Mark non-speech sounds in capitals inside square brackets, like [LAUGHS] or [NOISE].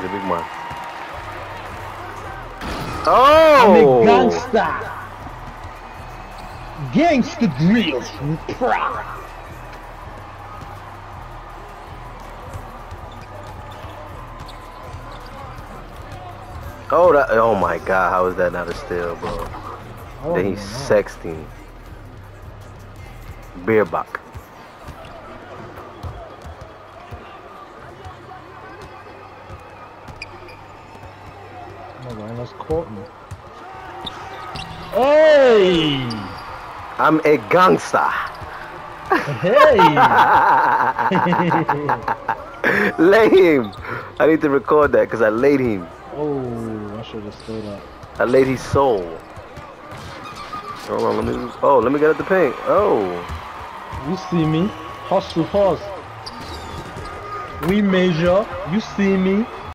He's a big man. Oh! I'm a gangster. Gangster drills. Prah. Oh, that, oh my god, how is that not a steal, bro? Oh, then he's no. sexting. Beerbach. No, man, that's caught me. Hey! I'm a gangster. Hey! [LAUGHS] Lay him. I need to record that because I laid him. oh, I should have stayed up. I laid his soul. Hold on, let me. Oh, let me get at the paint. Oh, You see me? Hustle, hustle. We measure. You see me?